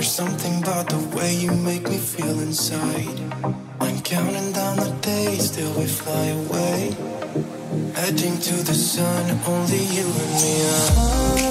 There's something about the way you make me feel inside. I'm counting down the days till we fly away. Heading to the sun, only you and me. Are.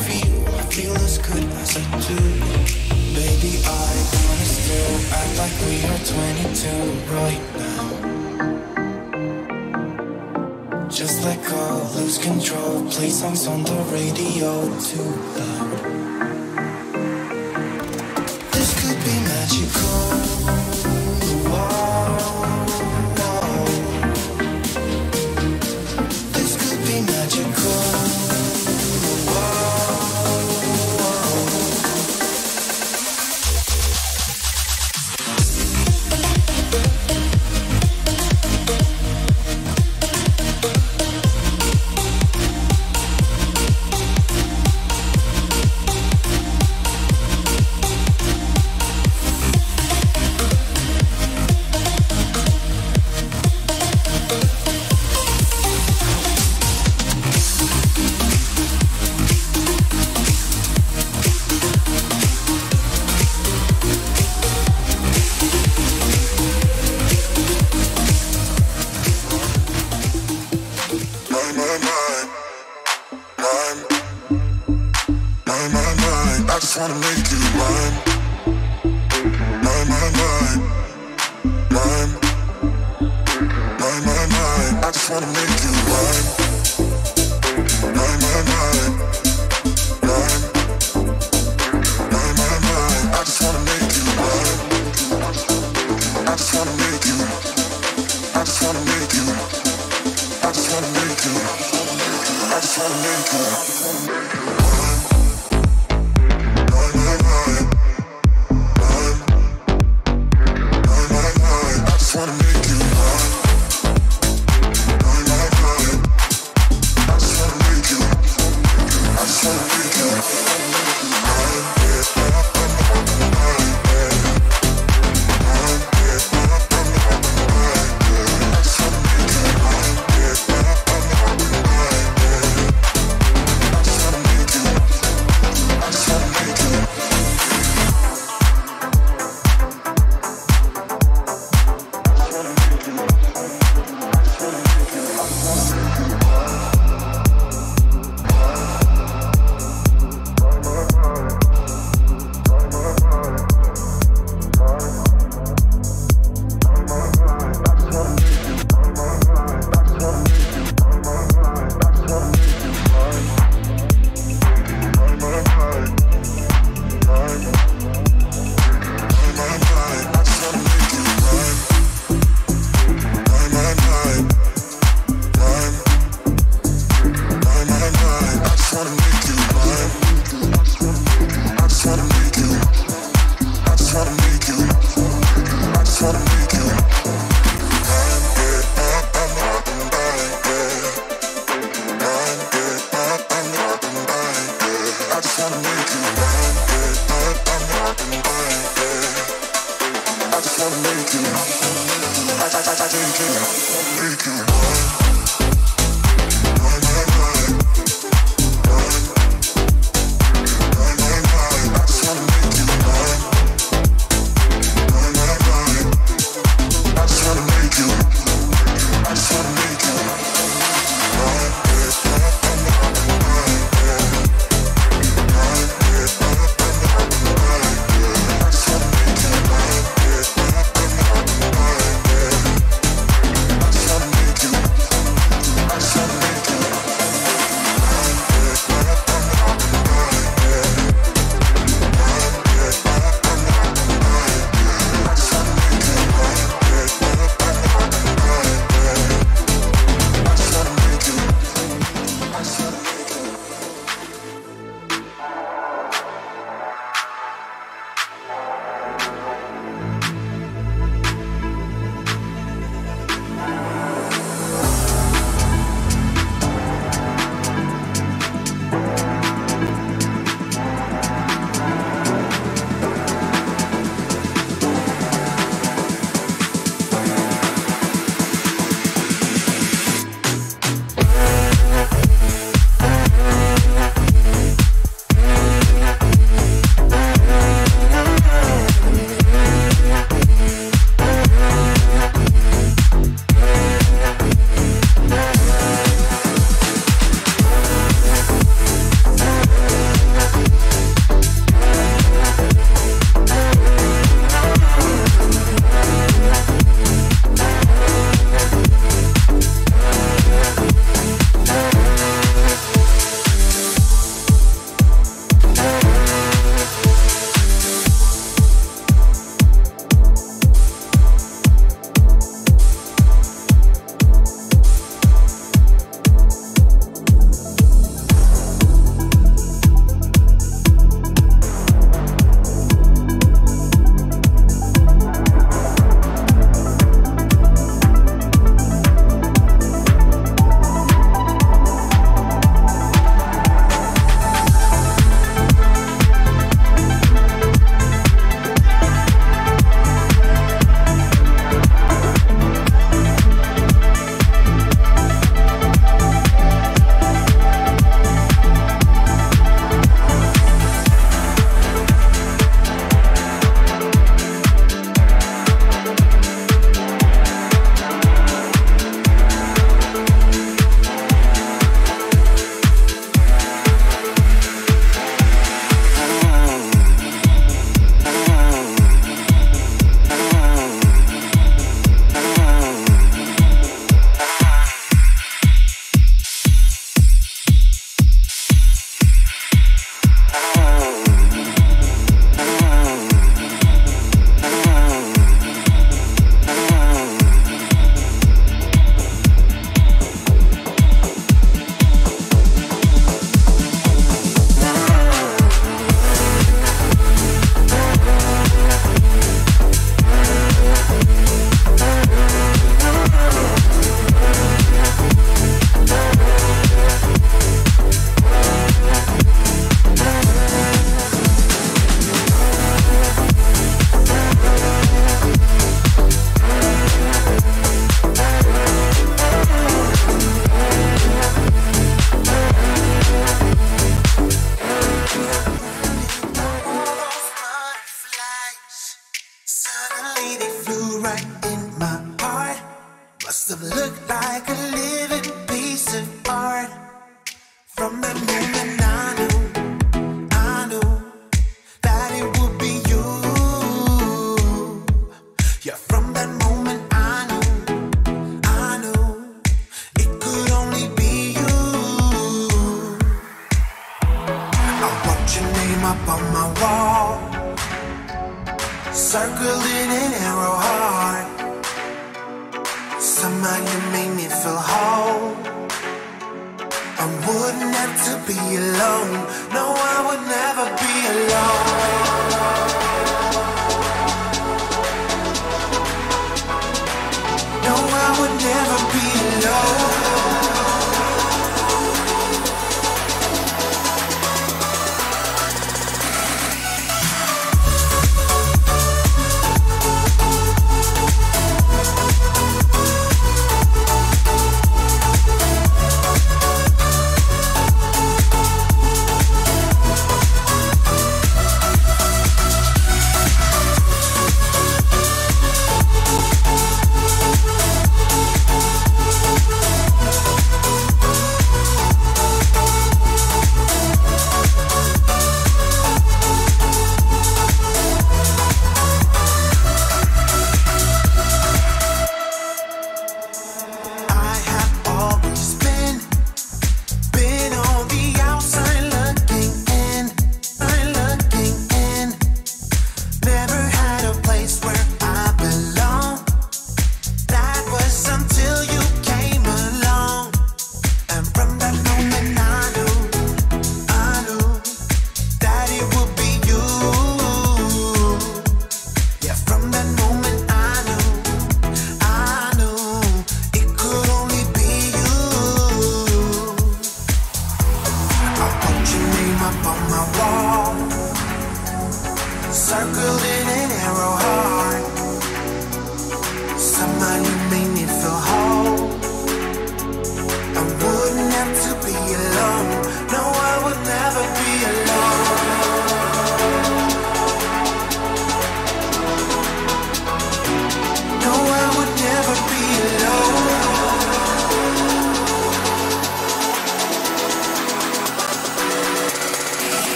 feel, I feel as good as I do. Baby, I wanna still act like we are 22 right now. Just let go, lose control, play songs on the radio too loud.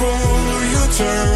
Before you turn